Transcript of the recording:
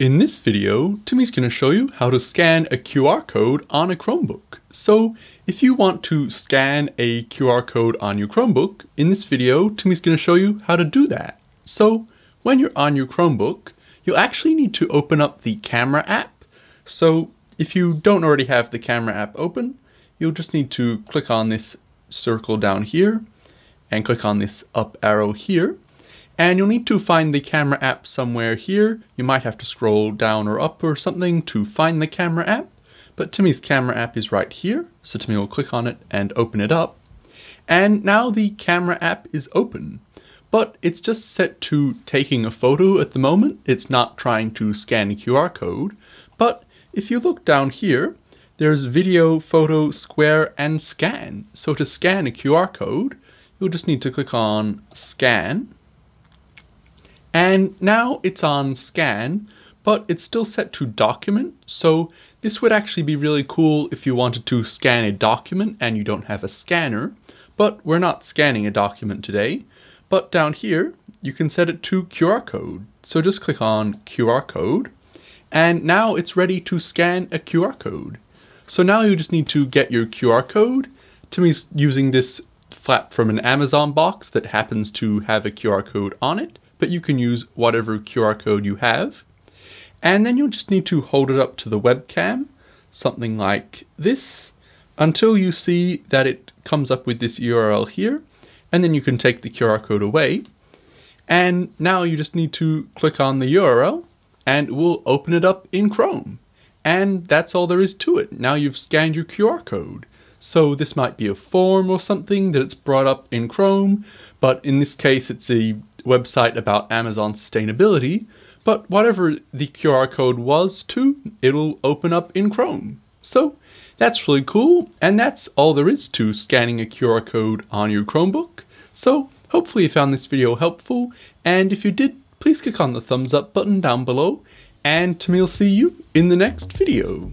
In this video, Timmy's going to show you how to scan a QR code on a Chromebook. So if you want to scan a QR code on your Chromebook, in this video, Timmy's going to show you how to do that. So when you're on your Chromebook, you'll actually need to open up the camera app. So if you don't already have the camera app open, you'll just need to click on this circle down here and click on this up arrow here and you'll need to find the camera app somewhere here. You might have to scroll down or up or something to find the camera app. But Timmy's camera app is right here. So Timmy will click on it and open it up. And now the camera app is open. But it's just set to taking a photo at the moment. It's not trying to scan a QR code. But if you look down here, there's video, photo, square, and scan. So to scan a QR code, you'll just need to click on scan and now it's on scan, but it's still set to document. So this would actually be really cool if you wanted to scan a document and you don't have a scanner, but we're not scanning a document today. But down here, you can set it to QR code. So just click on QR code and now it's ready to scan a QR code. So now you just need to get your QR code. Timmy's using this flap from an Amazon box that happens to have a QR code on it but you can use whatever QR code you have. And then you'll just need to hold it up to the webcam, something like this, until you see that it comes up with this URL here, and then you can take the QR code away. And now you just need to click on the URL and we'll open it up in Chrome. And that's all there is to it. Now you've scanned your QR code. So this might be a form or something that it's brought up in Chrome, but in this case it's a website about Amazon sustainability, but whatever the QR code was to, it'll open up in Chrome. So that's really cool, and that's all there is to scanning a QR code on your Chromebook. So hopefully you found this video helpful, and if you did, please click on the thumbs up button down below, and will see you in the next video.